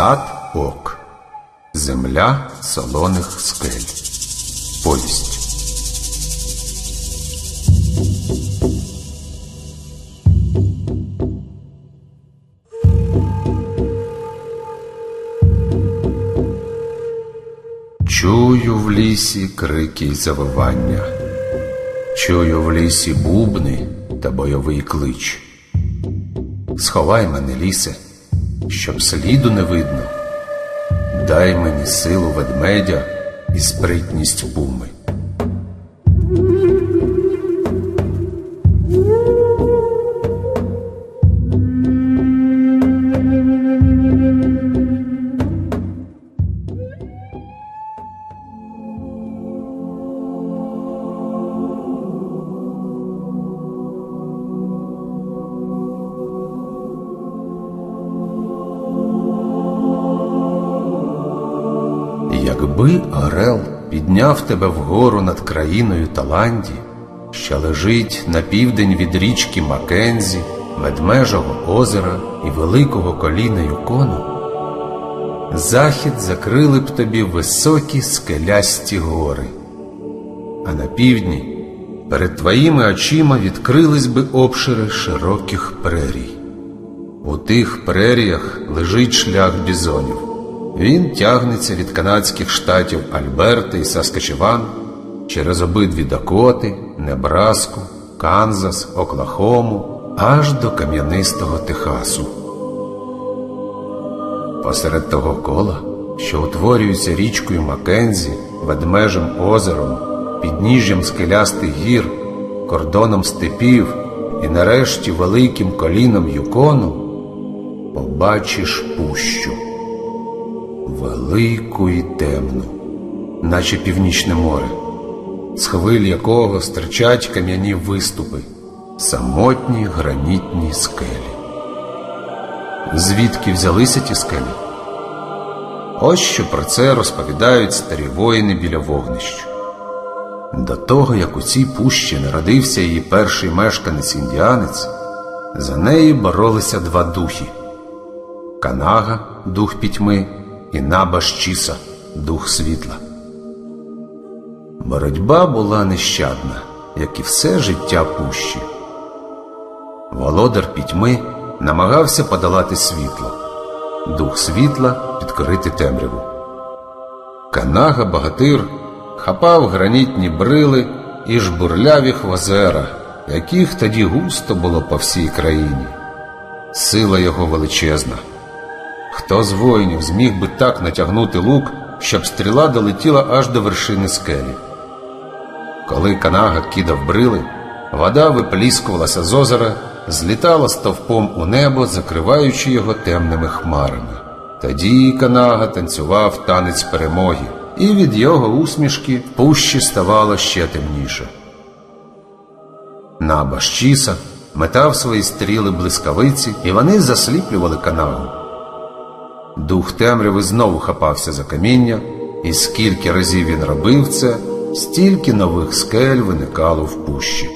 Сад ок. Земля солоних скель. Повість. Чую в лісі крики й завивання. Чую в лісі бубни та бойовий клич. Сховай мене, лісе, щоб сліду не видно. Дай мені силу ведмедя і спритність пуми. Підняв тебе вгору над країною Таланді, що лежить на південь від річки Макензі, Ведмежого озера і великого коліна Юкону, захід закрили б тобі високі скелясті гори, а на півдні перед твоїми очима відкрились би обшири широких прерій. У тих преріях лежить шлях бізонів. Він тягнеться від канадських штатів Альберта і Саскачеван через обидві Дакоти, Небраску, Канзас, Оклахому аж до кам'янистого Техасу. Посеред того кола, що утворюється річкою Маккензі, ведмежим озером, підніжжям скелястих гір, кордоном степів і нарешті великим коліном Юкону, побачиш пущу велику і темну, наче північне море, з хвиль якого стирчать кам'яні виступи, самотні гранітні скелі. Звідки взялися ті скелі? Ось що про це розповідають старі воїни біля вогнищ. До того, як у цій пущі народився її перший мешканець індіанець, за неї боролися два духи Канага, дух пітьми, і Набашчіса, дух світла. Боротьба була нещадна, як і все життя пущі. Володар пітьми намагався подолати світло, дух світла підкорити темряву. Канага Багатир хапав гранітні брили і жбурляві хвозера, яких тоді густо було по всій країні. Сила його величезна. Хто з воїнів зміг би так натягнути лук, щоб стріла долетіла аж до вершини скелі? Коли канага кидав брили, вода випліскувалася з озера, злітала стовпом у небо, закриваючи його темними хмарами. Тоді канага танцював танець перемоги, і від його усмішки пущі ставало ще темніше. Набашчіса метав свої стріли блискавиці, і вони засліплювали канагу. Дух темряви знову хапався за каміння, і скільки разів він робив це, стільки нових скель виникало в пущі.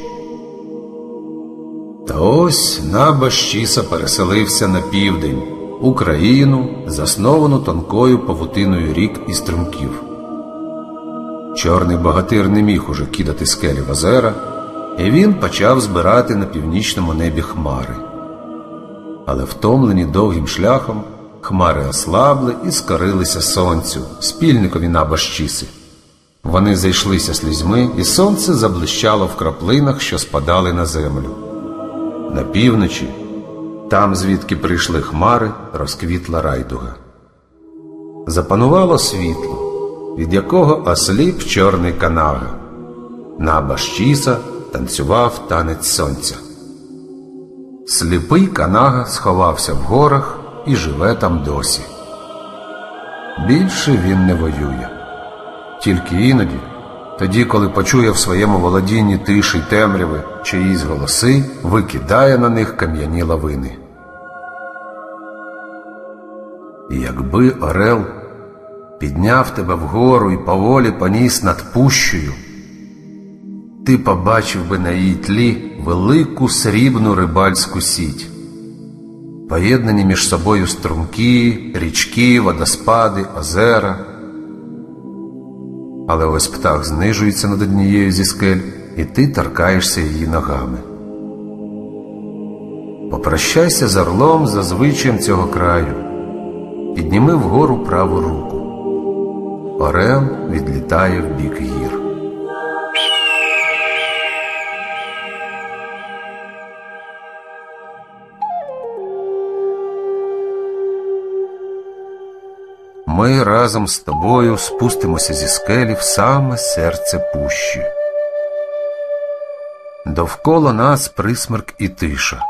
Та ось Набащіса переселився на південь, Україну, засновану тонкою павутиною рік і струмків. Чорний багатир не міг уже кидати скелі в озера, і він почав збирати на північному небі хмари. Але втомлені довгим шляхом. Хмари ослабли і скорилися сонцю, спільникові набащіси. Вони зайшлися слізьми, і сонце заблищало в краплинах, що спадали на землю. На півночі, там, звідки прийшли хмари, розквітла райдуга. Запанувало світло, від якого осліп чорний канага. Набащіса танцював танець сонця. Сліпий канага сховався в горах і живе там досі. Більше він не воює, тільки іноді, тоді, коли почує в своєму володінні тиші й темряви чиїсь голоси, викидає на них кам'яні лавини. І якби Орел підняв тебе вгору і поволі поніс над пущею, ти побачив би на її тлі велику срібну рибальську сіть. Поєднані між собою струмки, річки, водоспади, озера. Але ось птах знижується над однією зі скель, і ти торкаєшся її ногами. Попрощайся з орлом за звичаєм цього краю, підніми вгору праву руку. Орел відлітає в бік гір. Ми разом з тобою спустимося зі скелі в саме серце пущі. Довкола нас присмерк і тиша.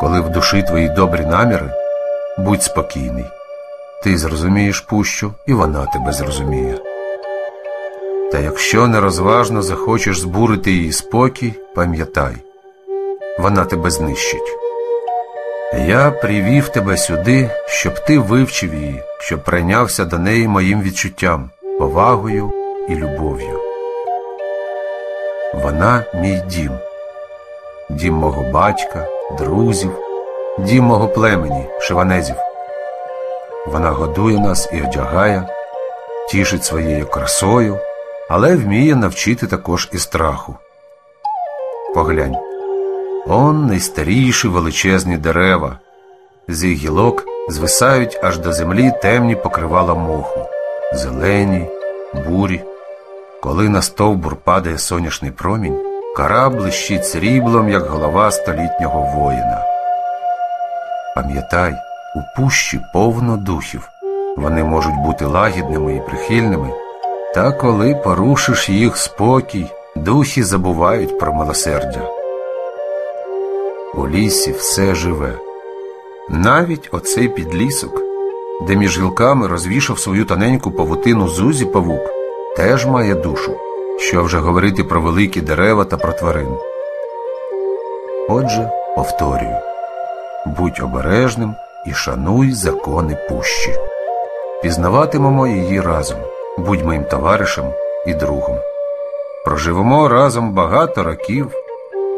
Коли в душі твої добрі наміри, будь спокійний. Ти зрозумієш пущу, і вона тебе зрозуміє. Та якщо нерозважно захочеш збурити її спокій, пам'ятай, вона тебе знищить. Я привів тебе сюди, щоб ти вивчив її, щоб прийнявся до неї моїм відчуттям, повагою і любов'ю. Вона мій дім, дім мого батька, друзів, дім мого племені, шиванезів. Вона годує нас і одягає, тішить своєю красою, але вміє навчити також і страху. Поглянь. Он найстаріші величезні дерева. З їх гілок звисають аж до землі темні покривала моху, зелені, бурі. Коли на стовбур падає сонячний промінь, кара блищить сріблом, як голова столітнього воїна. Пам'ятай, у пущі повно духів. Вони можуть бути лагідними і прихильними, та коли порушиш їх спокій, духи забувають про милосердя. У лісі все живе. Навіть оцей підлісок, де між гілками розвішав свою тоненьку павутину зузі павук, теж має душу, що вже говорити про великі дерева та про тварин. Отже, повторюю будь обережним і шануй закони пущі. Пізнаватимемо її разом, будь моїм товаришем і другом. Проживемо разом багато років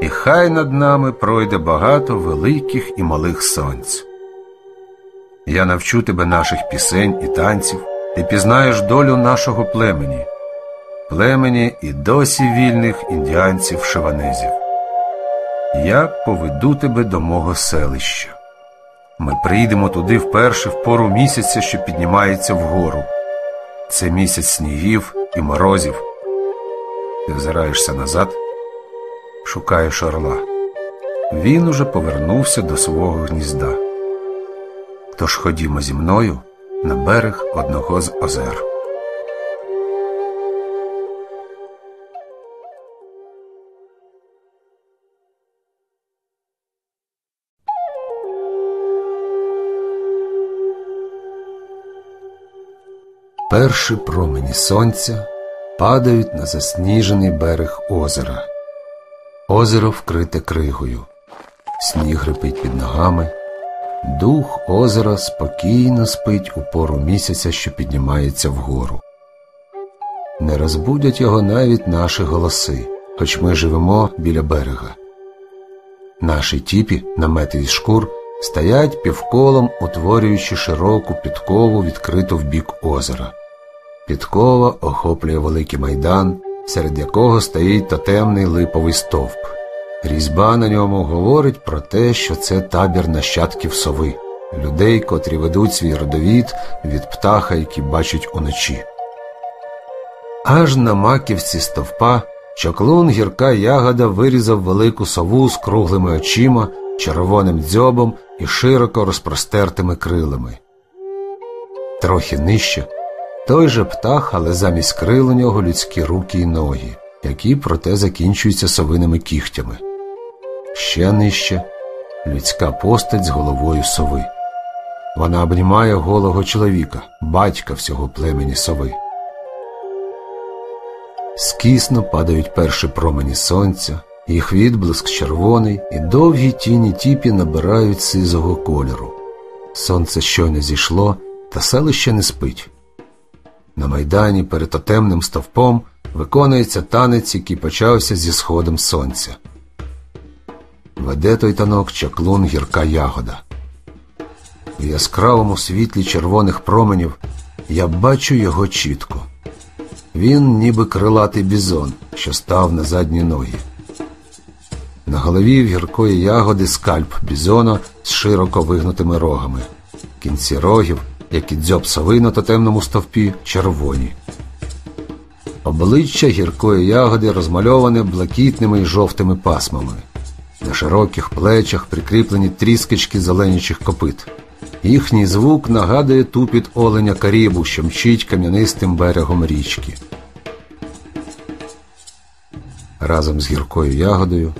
і хай над нами пройде багато великих і малих сонць. Я навчу тебе наших пісень і танців, ти пізнаєш долю нашого племені, племені і досі вільних індіанців шиванезів. Я поведу тебе до мого селища. Ми прийдемо туди вперше в пору місяця, що піднімається вгору. Це місяць снігів і морозів. Ти взираєшся назад шукаєш орла. Він уже повернувся до свого гнізда. Тож ходімо зі мною на берег одного з озер. Перші промені сонця падають на засніжений берег озера. Озеро вкрите кригою, сніг рипить під ногами, дух озера спокійно спить у пору місяця, що піднімається вгору. Не розбудять його навіть наші голоси, хоч ми живемо біля берега. Наші тіпі, намети із шкур, стоять півколом, утворюючи широку підкову, відкриту в бік озера. Підкова охоплює великий майдан серед якого стоїть тотемний липовий стовп. Різьба на ньому говорить про те, що це табір нащадків сови, людей, котрі ведуть свій родовід від птаха, який бачать уночі. Аж на маківці стовпа чоклун гірка ягода вирізав велику сову з круглими очима, червоним дзьобом і широко розпростертими крилами. Трохи нижче той же птах, але замість крил у нього людські руки й ноги, які проте закінчуються совиними кігтями. Ще нижче людська постать з головою сови. Вона обнімає голого чоловіка, батька всього племені сови. Скісно падають перші промені сонця, їх відблиск червоний, і довгі тіні тіпі набирають сизого кольору. Сонце щойно зійшло, та селище не спить. На майдані перед тотемним стовпом виконується танець, який почався зі сходом сонця. веде той танок чаклун гірка ягода. У яскравому світлі червоних променів я бачу його чітко. Він ніби крилатий бізон, що став на задні ноги. На голові в гіркої ягоди скальп бізона з широко вигнутими рогами. Кінці рогів, як і дзьоб сови на тотемному стовпі, червоні. Обличчя гіркої ягоди розмальоване блакитними і жовтими пасмами. На широких плечах прикріплені тріскочки зеленячих копит. Їхній звук нагадує тупіт оленя карібу, що мчить кам'янистим берегом річки. Разом з гіркою ягодою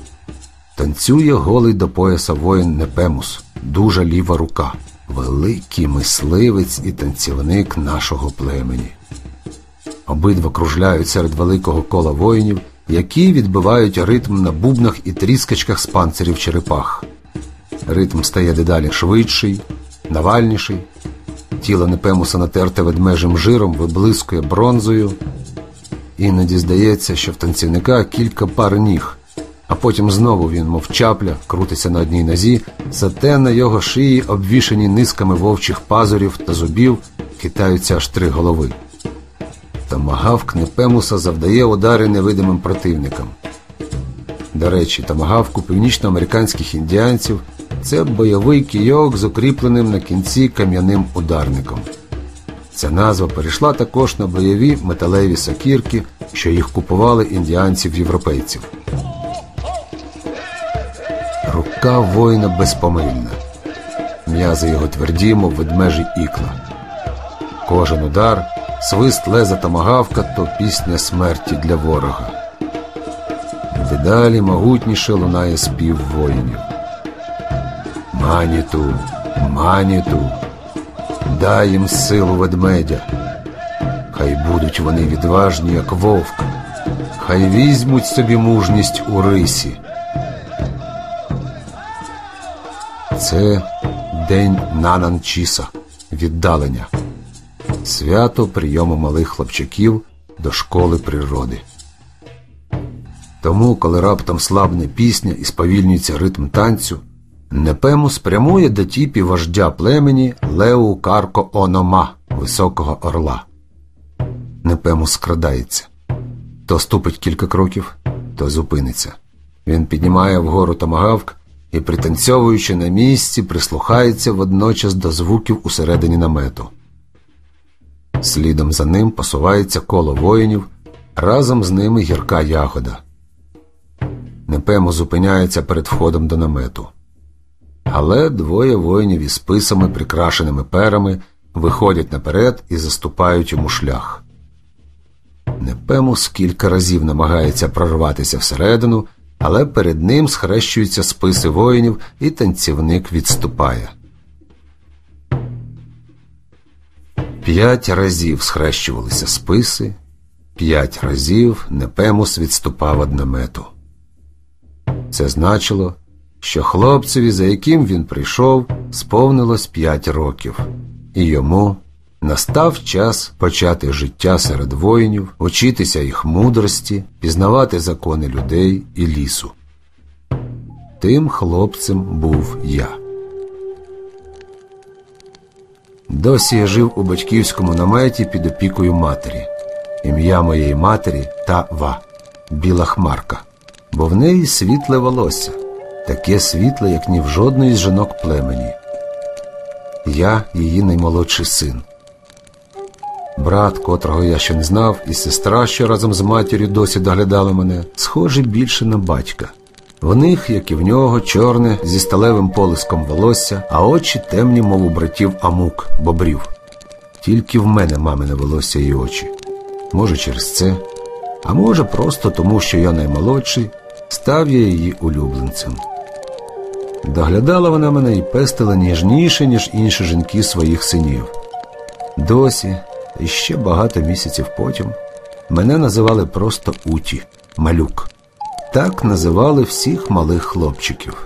танцює голий до пояса воїн Непемус, дуже ліва рука, великий мисливець і танцівник нашого племені. Обидва кружляють серед великого кола воїнів, які відбивають ритм на бубнах і тріскачках з панцирів черепах. Ритм стає дедалі швидший, навальніший. Тіло Непемуса натерте ведмежим жиром, виблискує бронзою. Іноді здається, що в танцівника кілька пар ніг, а потім знову він, мов чапля, крутиться на одній нозі, зате на його шиї, обвішані низками вовчих пазурів та зубів, хитаються аж три голови. Тамагавк Непемуса завдає удари невидимим противникам. До речі, тамагавк у північноамериканських індіанців це бойовий кійок з укріпленим на кінці кам'яним ударником. Ця назва перейшла також на бойові металеві сокірки, що їх купували індіанців європейців. Рука воїна безпомильна. М'язи його тверді, мов ведмежі ікла. Кожен удар, свист леза тамагавка то пісня смерті для ворога. Дедалі могутніше лунає спів воїнів. Маніту, маніту, дай їм силу ведмедя. Хай будуть вони відважні, як вовк, хай візьмуть собі мужність у рисі. Це день Нананчіса, віддалення, свято прийому малих хлопчаків до школи природи. Тому, коли раптом слабне пісня і сповільнюється ритм танцю, Непему спрямує до тіпі вождя племені Леу Карко Онома, високого орла. Непему скрадається. То ступить кілька кроків, то зупиниться. Він піднімає вгору томагавк і, пританцьовуючи на місці, прислухається водночас до звуків усередині намету. Слідом за ним посувається коло воїнів, разом з ними гірка ягода. Непему зупиняється перед входом до намету. Але двоє воїнів із списами, прикрашеними перами, виходять наперед і заступають йому шлях. Непемус кілька разів намагається прорватися всередину, але перед ним схрещуються списи воїнів, і танцівник відступає. П'ять разів схрещувалися списи, п'ять разів Непемус відступав од намету. Це значило, що хлопцеві, за яким він прийшов, сповнилось п'ять років, і йому настав час почати життя серед воїнів, учитися їх мудрості, пізнавати закони людей і лісу. Тим хлопцем був я. Досі я жив у батьківському наметі під опікою матері. Ім'я моєї матері Та-Ва, біла хмарка, бо в неї світле волосся, таке світле, як ні в жодної з жінок племені. Я її наймолодший син. Брат, котрого я ще не знав, і сестра, що разом з матір'ю досі доглядали мене, схожі більше на батька. В них, як і в нього, чорне зі сталевим полиском волосся, а очі темні, мов у братів амук, бобрів. Тільки в мене мамине волосся і очі. Може, через це, а може, просто тому, що я наймолодший, став я її улюбленцем. Доглядала вона мене і пестила ніжніше, ніж інші жінки своїх синів. Досі, і ще багато місяців потім, мене називали просто Уті, малюк. Так називали всіх малих хлопчиків.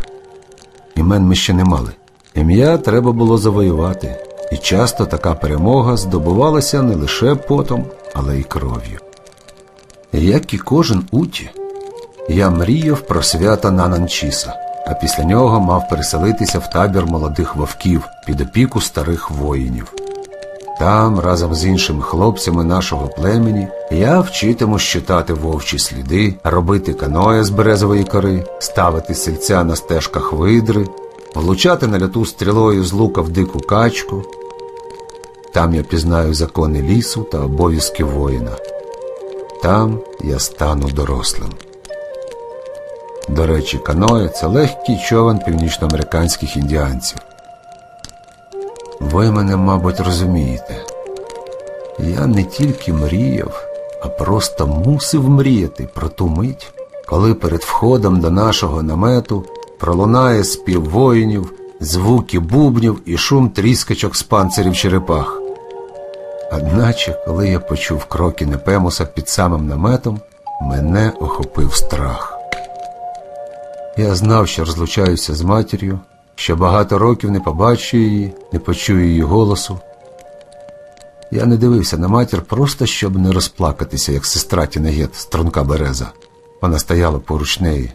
Імен ми ще не мали. Ім'я треба було завоювати, і часто така перемога здобувалася не лише потом, але й кров'ю. Як і кожен уті, я мріяв про свята Нананчіса, а після нього мав переселитися в табір молодих вовків під опіку старих воїнів. Там, разом з іншими хлопцями нашого племені, я вчитиму щитати вовчі сліди, робити каноє з березової кори, ставити сельця на стежках видри, влучати на ляту стрілою з лука в дику качку. Там я пізнаю закони лісу та обов'язки воїна. Там я стану дорослим. До речі, каное це легкий човен північноамериканських індіанців. Ви мене, мабуть, розумієте. Я не тільки мріяв, а просто мусив мріяти про ту мить, коли перед входом до нашого намету пролунає спів воїнів, звуки бубнів і шум тріскачок з панцирів черепах. Одначе, коли я почув кроки Непемуса під самим наметом, мене охопив страх. Я знав, що розлучаюся з матір'ю, що багато років не побачу її, не почую її голосу. Я не дивився на матір просто щоб не розплакатися, як сестра Тінегет, струнка береза. Вона стояла поруч неї.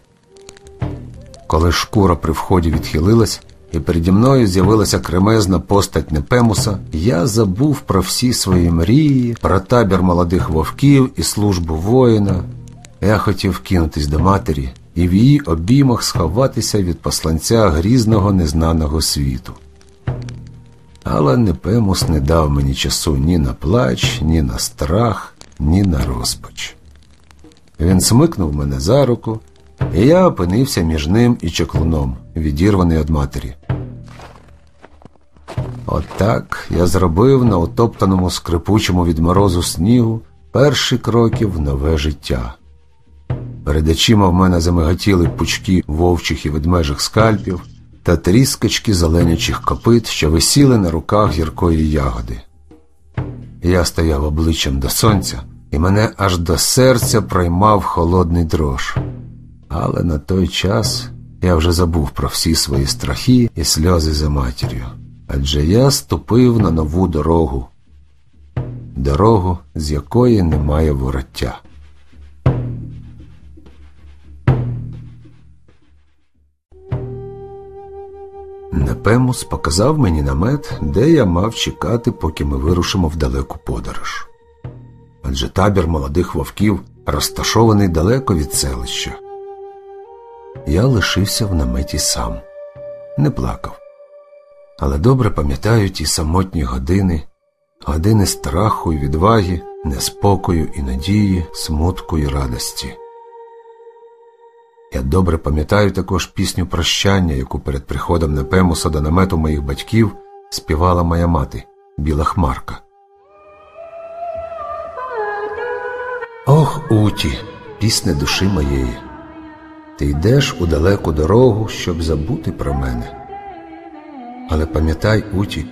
Коли шкура при вході відхилилась, і переді мною з'явилася кремезна постать Непемуса, я забув про всі свої мрії, про табір молодих вовків і службу воїна. Я хотів кинутись до матері і в її обіймах сховатися від посланця грізного незнаного світу. Але Непемус не дав мені часу ні на плач, ні на страх, ні на розпач. Він смикнув мене за руку, і я опинився між ним і чеклуном, відірваний від матері. Отак я зробив на утоптаному скрипучому від морозу снігу перші кроки в нове життя. Перед очима в мене замиготіли пучки вовчих і ведмежих скальпів та тріскачки зеленячих копит, що висіли на руках гіркої ягоди. Я стояв обличчям до сонця, і мене аж до серця проймав холодний дрож. Але на той час я вже забув про всі свої страхи і сльози за матір'ю. Адже я ступив на нову дорогу, дорогу, з якої немає вороття. Непемус показав мені намет, де я мав чекати, поки ми вирушимо в далеку подорож. Адже табір молодих вовків розташований далеко від селища. Я лишився в наметі сам, не плакав. Але добре пам'ятаю ті самотні години, години страху і відваги, неспокою і надії, смутку і радості. Я добре пам'ятаю також пісню прощання, яку перед приходом Непемуса до намету моїх батьків співала моя мати, біла хмарка. Ох, Уті, пісне душі моєї. Ти йдеш у далеку дорогу, щоб забути про мене. Але пам'ятай, Уті,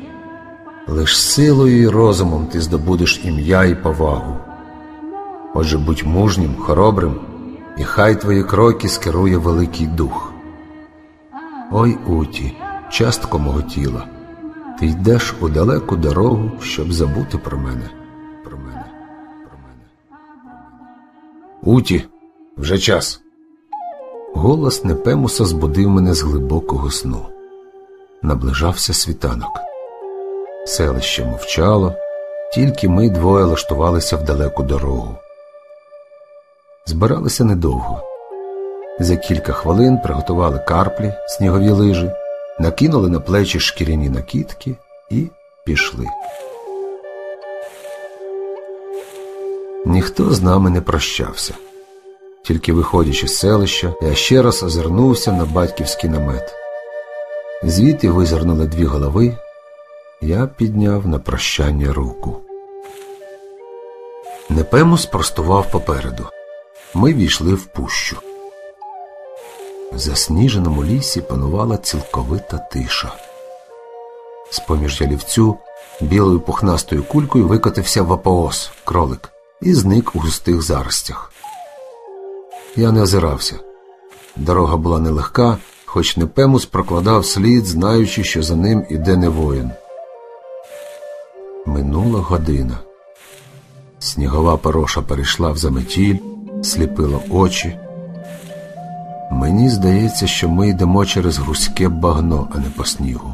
лиш силою і розумом ти здобудеш ім'я і повагу. Отже, будь мужнім, хоробрим і хай твої кроки скерує Великий Дух. Ой Уті, частко мого тіла, ти йдеш у далеку дорогу, щоб забути про мене, про мене, про мене. Уті, вже час. Голос Непемуса збудив мене з глибокого сну. Наближався світанок. Селище мовчало, тільки ми двоє лаштувалися в далеку дорогу збиралися недовго. За кілька хвилин приготували карплі, снігові лижі, накинули на плечі шкіряні накидки і пішли. Ніхто з нами не прощався. Тільки виходячи з селища, я ще раз озирнувся на батьківський намет. Звідти визирнули дві голови, я підняв на прощання руку. Непемус простував попереду ми війшли в пущу. В засніженому лісі панувала цілковита тиша. З поміж ялівцю білою пухнастою кулькою викотився вапоос, кролик, і зник у густих заростях. Я не озирався. Дорога була нелегка, хоч Непемус прокладав слід, знаючи, що за ним іде не воїн. Минула година. Снігова пороша перейшла в заметіль сліпило очі. Мені здається, що ми йдемо через грузьке багно, а не по снігу.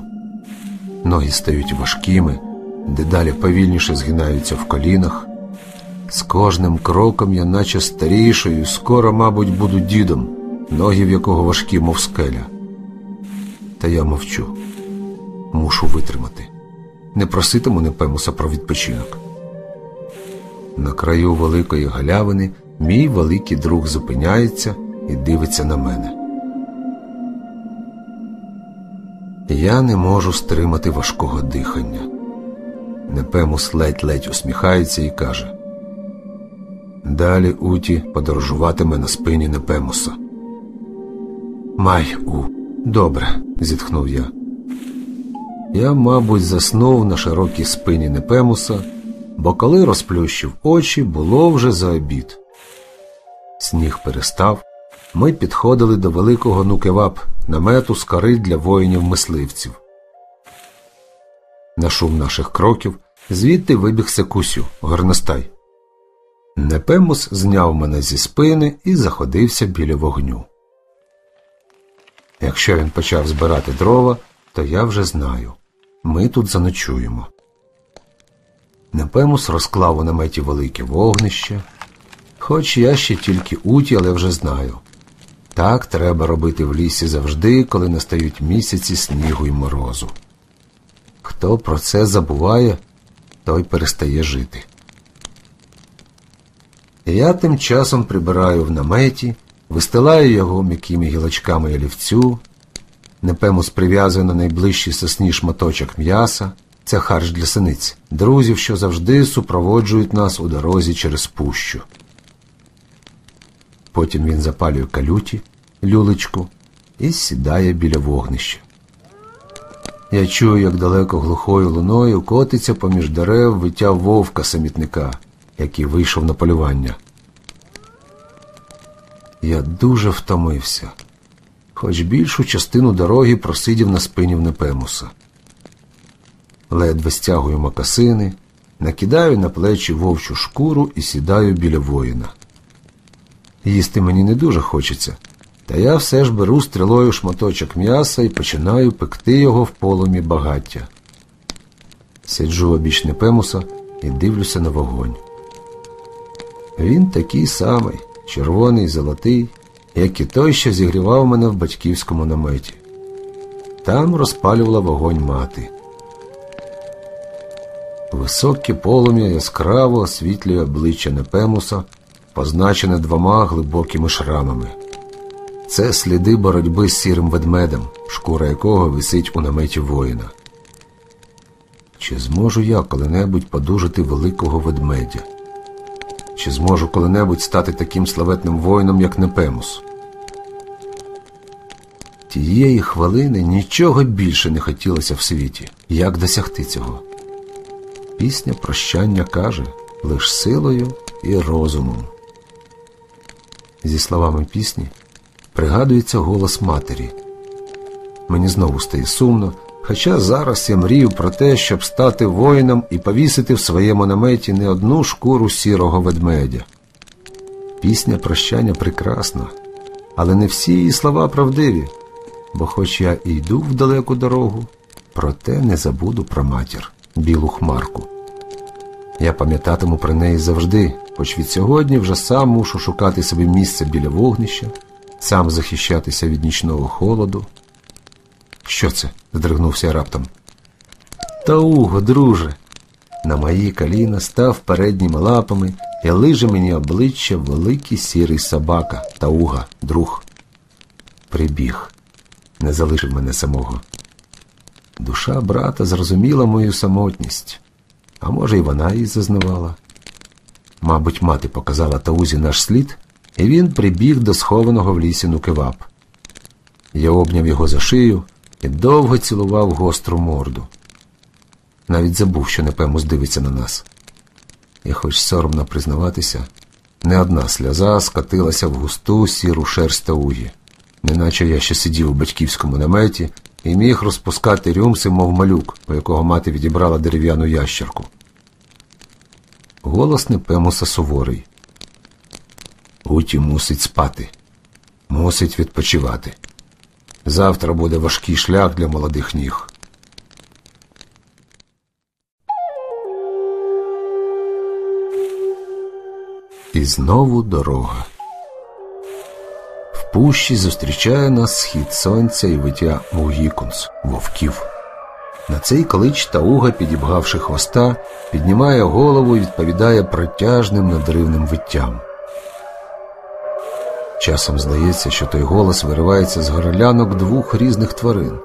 Ноги стають важкими, дедалі повільніше згинаються в колінах. З кожним кроком я наче старішою, скоро, мабуть, буду дідом, ноги в якого важкі, мов скеля. Та я мовчу, мушу витримати. Не проситиму Непемуса про відпочинок. На краю великої галявини мій великий друг зупиняється і дивиться на мене. Я не можу стримати важкого дихання. Непемус ледь-ледь усміхається і каже Далі Уті подорожуватиме на спині Непемуса. Май у, добре, зітхнув я. Я, мабуть, заснув на широкій спині Непемуса, бо коли розплющив очі, було вже за обід. Сніг перестав, ми підходили до великого нукевап, намету з кори для воїнів-мисливців. На шум наших кроків звідти вибіг секусю, горностай. Непемус зняв мене зі спини і заходився біля вогню. Якщо він почав збирати дрова, то я вже знаю ми тут заночуємо. Непемус розклав у наметі велике вогнище, хоч я ще тільки уті, але вже знаю. Так треба робити в лісі завжди, коли настають місяці снігу й морозу. Хто про це забуває, той перестає жити. Я тим часом прибираю в наметі, вистилаю його м'якими гілочками олівцю, Непемус прив'язує на найближчий сосні шматочок м'яса, це харч для синиць, друзів, що завжди супроводжують нас у дорозі через пущу. Потім він запалює калюті, люлечку і сідає біля вогнища. Я чую, як далеко глухою луною котиться поміж дерев виття вовка самітника, який вийшов на полювання. Я дуже втомився, хоч більшу частину дороги просидів на спині в Непемуса. Ледве стягую макасини, накидаю на плечі вовчу шкуру і сідаю біля воїна. Їсти мені не дуже хочеться, та я все ж беру стрілою шматочок м'яса і починаю пекти його в полумі багаття. Сиджу обіч Непемуса і дивлюся на вогонь. Він такий самий, червоний, золотий, як і той, що зігрівав мене в батьківському наметі. Там розпалювала вогонь мати. Високе полум'я яскраво освітлює обличчя Непемуса, позначене двома глибокими шрамами. Це сліди боротьби з сірим ведмедем, шкура якого висить у наметі воїна. Чи зможу я коли-небудь подужати великого ведмедя? Чи зможу коли-небудь стати таким славетним воїном, як Непемус? Тієї хвилини нічого більше не хотілося в світі. Як досягти цього? Пісня прощання каже лиш силою і розумом. Зі словами пісні пригадується голос матері. Мені знову стає сумно, хоча зараз я мрію про те, щоб стати воїном і повісити в своєму наметі не одну шкуру сірого ведмедя. Пісня прощання прекрасна, але не всі її слова правдиві, бо хоч я і йду в далеку дорогу, проте не забуду про матір, білу хмарку. Я пам'ятатиму про неї завжди, хоч від сьогодні вже сам мушу шукати собі місце біля вогнища, сам захищатися від нічного холоду. Що це? здригнувся раптом. Тауго, друже. На мої коліна став передніми лапами і лиже мені обличчя великий сірий собака, Тауга, друг. Прибіг, не залишив мене самого. Душа брата зрозуміла мою самотність, а може, і вона її зазнавала. Мабуть, мати показала Таузі наш слід, і він прибіг до схованого в лісі нукевап. Я обняв його за шию і довго цілував гостру морду. Навіть забув, що Непемус дивиться на нас. І хоч соромно признаватися, не одна сльоза скатилася в густу сіру шерсть Таугі, неначе я ще сидів у батьківському наметі і міг розпускати рюмси, мов малюк, у якого мати відібрала дерев'яну ящерку. Голос Непемуса суворий. Уті мусить спати. Мусить відпочивати. Завтра буде важкий шлях для молодих ніг. І знову дорога. В пущі зустрічає нас схід сонця і виття Мугікунс, вовків. На цей клич Тауга, підібгавши хвоста, піднімає голову і відповідає протяжним надривним виттям. Часом здається, що той голос виривається з горлянок двох різних тварин.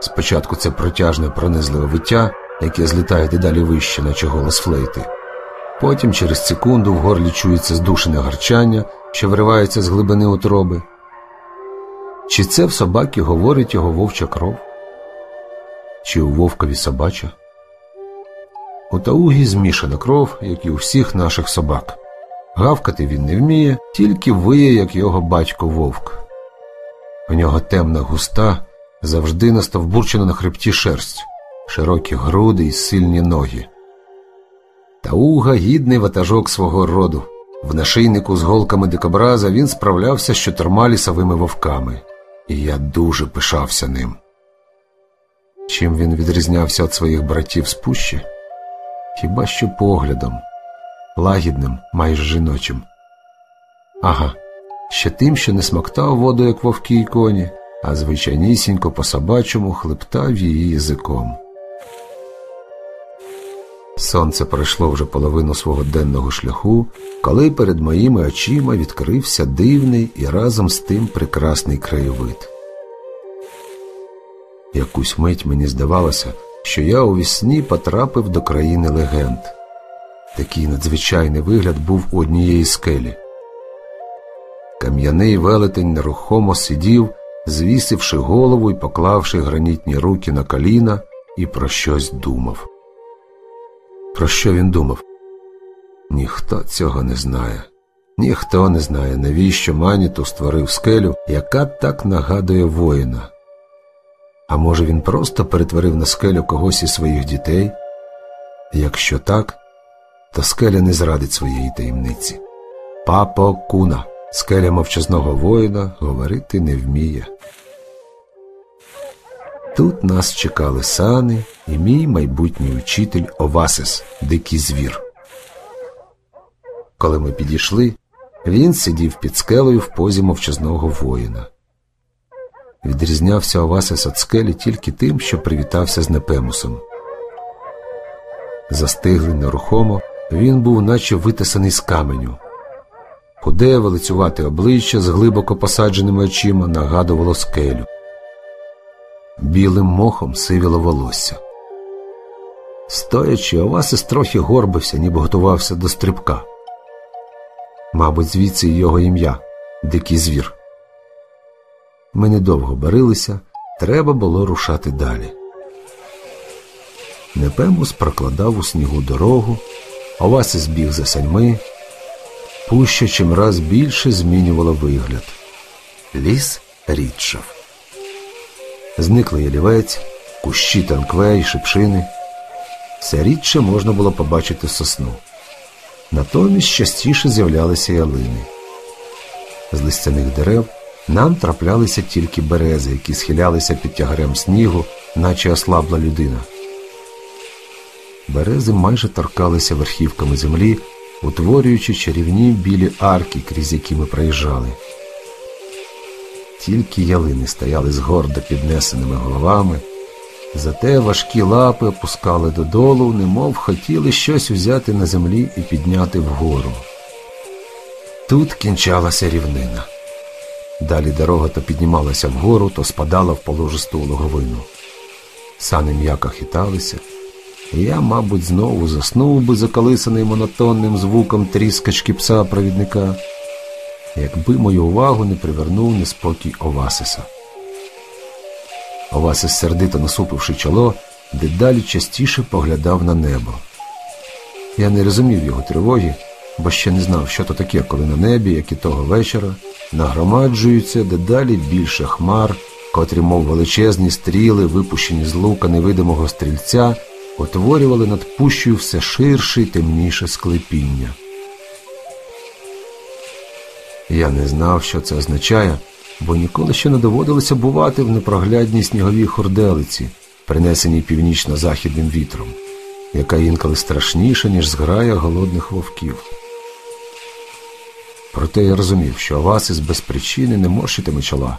Спочатку це протяжне пронизливе виття, яке злітає дедалі вище, наче голос флейти. Потім через секунду в горлі чується здушене гарчання, що виривається з глибини утроби. Чи це в собаки говорить його вовча кров? Чи у вовкові собача? У Таугі змішана кров, як і у всіх наших собак. Гавкати він не вміє, тільки виє, як його батько вовк. У нього темна густа, завжди настовбурчена на хребті шерсть, широкі груди і сильні ноги. Тауга гідний ватажок свого роду. В нашийнику з голками дикобраза він справлявся з чотирма лісовими вовками, і я дуже пишався ним. Чим він відрізнявся від своїх братів з пущі? Хіба що поглядом, лагідним, майже жіночим. Ага, ще тим, що не смоктав воду, як вовки й коні, а звичайнісінько по собачому хлептав її язиком. Сонце пройшло вже половину свого денного шляху, коли перед моїми очима відкрився дивний і разом з тим прекрасний краєвид. Якусь мить мені здавалося, що я у вісні потрапив до країни легенд. Такий надзвичайний вигляд був у однієї скелі. Кам'яний велетень нерухомо сидів, звісивши голову і поклавши гранітні руки на коліна, і про щось думав. Про що він думав? Ніхто цього не знає. Ніхто не знає, навіщо Маніту створив скелю, яка так нагадує воїна. А може, він просто перетворив на скелю когось із своїх дітей? Якщо так, то скеля не зрадить своєї таємниці. Папо Куна, скеля мовчазного воїна, говорити не вміє. Тут нас чекали сани і мій майбутній учитель Овасис, дикий звір. Коли ми підійшли, він сидів під скелею в позі мовчазного воїна. Відрізнявся Овасис від скелі тільки тим, що привітався з Непемусом. Застиглий нерухомо, він був наче витисаний з каменю. Худе велицювате обличчя з глибоко посадженими очима нагадувало скелю. Білим мохом сивіло волосся. Стоячи, Овасис трохи горбився, ніби готувався до стрибка. Мабуть, звідси його ім'я Дикий звір. Ми недовго барилися, треба було рушати далі. Непемус прокладав у снігу дорогу, Овасис біг за саньми, пуща чимраз більше змінювала вигляд. Ліс рідшав. Зникли ялівець, кущі танкве і шипшини. Все рідше можна було побачити сосну. Натомість частіше з'являлися ялини. З листяних дерев нам траплялися тільки берези, які схилялися під тягарем снігу, наче ослабла людина. Берези майже торкалися верхівками землі, утворюючи чарівні білі арки, крізь які ми проїжджали. Тільки ялини стояли з гордо піднесеними головами, зате важкі лапи опускали додолу, немов хотіли щось взяти на землі і підняти вгору. Тут кінчалася рівнина. Далі дорога то піднімалася вгору, то спадала в положисту логовину. Сани м'яко хиталися, і я, мабуть, знову заснув би заколисаний монотонним звуком тріскачки пса провідника, якби мою увагу не привернув неспокій Овасиса. Овасис, сердито насупивши чоло, дедалі частіше поглядав на небо. Я не розумів його тривоги, бо ще не знав, що то таке, коли на небі, як і того вечора, нагромаджуються дедалі більше хмар, котрі, мов величезні стріли, випущені з лука невидимого стрільця, утворювали над пущею все ширше й темніше склепіння. Я не знав, що це означає, бо ніколи ще не доводилося бувати в непроглядній сніговій хорделиці, принесеній північно-західним вітром, яка інколи страшніша, ніж зграя голодних вовків. Проте я розумів, що Авасис без причини не морщитиме чола.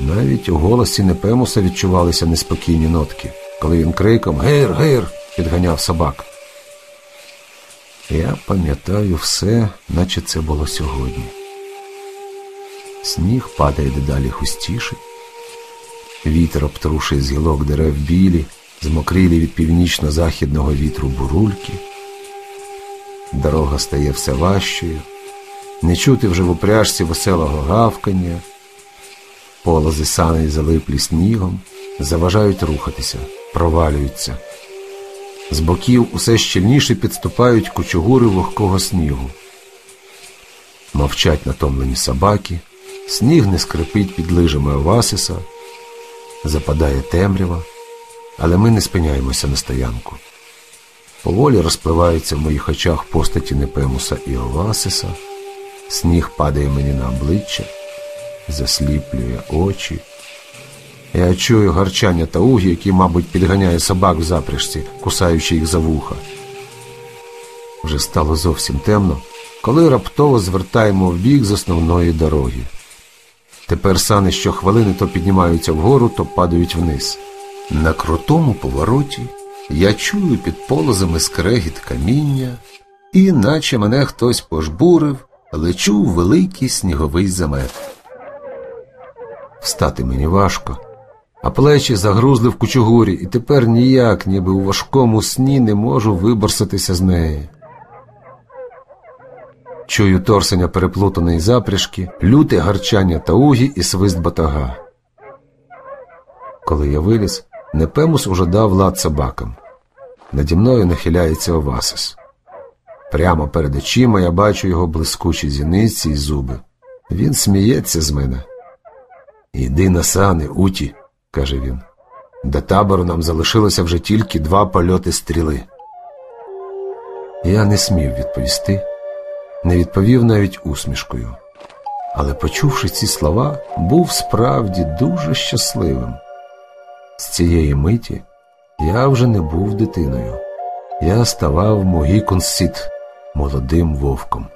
Навіть у голосі Непемуса відчувалися неспокійні нотки, коли він криком Гир, гир підганяв собак. Я пам'ятаю все, наче це було сьогодні. Сніг падає дедалі густіше, вітер обтрушує з гілок дерев білі, змокрілі від північно-західного вітру бурульки. Дорога стає все важчою, не чути вже в упряжці веселого гавкання, полози саней залиплі снігом, заважають рухатися, провалюються. З боків усе щільніше підступають кучугури вогкого снігу. Мовчать натомлені собаки, сніг не скрипить під лижами Овасиса, западає темрява, але ми не спиняємося на стоянку. Поволі розпливаються в моїх очах постаті Непемуса і Овасиса, сніг падає мені на обличчя, засліплює очі. Я чую гарчання тауги, який, мабуть, підганяє собак в запряжці, кусаючи їх за вуха. Вже стало зовсім темно, коли раптово звертаємо в бік з основної дороги. Тепер сани щохвилини то піднімаються вгору, то падають вниз. На крутому повороті я чую під полозами скрегіт каміння, і, наче мене хтось пожбурив, лечу в великий сніговий замет. Встати мені важко, а плечі загрузли в кучугурі, і тепер ніяк, ніби у важкому сні, не можу виборсатися з неї. Чую торсення переплутаної запряжки, люте гарчання таугі і свист батага. Коли я виліз, Непемус уже дав лад собакам. Наді мною нахиляється Овасис. Прямо перед очима я бачу його блискучі зіниці і зуби. Він сміється з мене. Іди на сани, Уті, каже він. До табору нам залишилося вже тільки два польоти стріли. Я не смів відповісти, не відповів навіть усмішкою. Але, почувши ці слова, був справді дуже щасливим. З цієї миті я вже не був дитиною. Я ставав Могікон Сіт молодим вовком.